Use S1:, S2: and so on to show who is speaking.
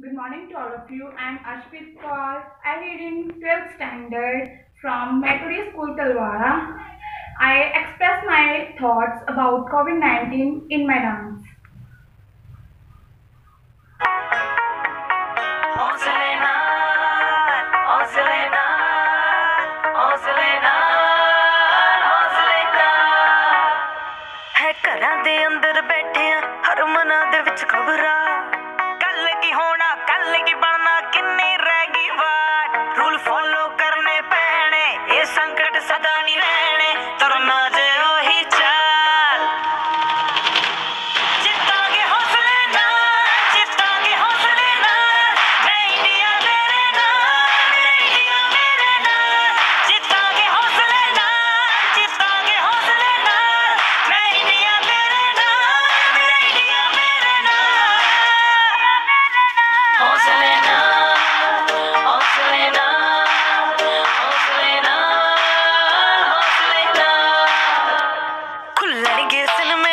S1: Good morning to all of you. I am Arshpreet Kaur. I read in 12th standard from Meritorious School, Talwara. I express my thoughts about COVID-19 in my dance. Oselenar, Oselenar, Oselenar. கண்ணிலே Let it get a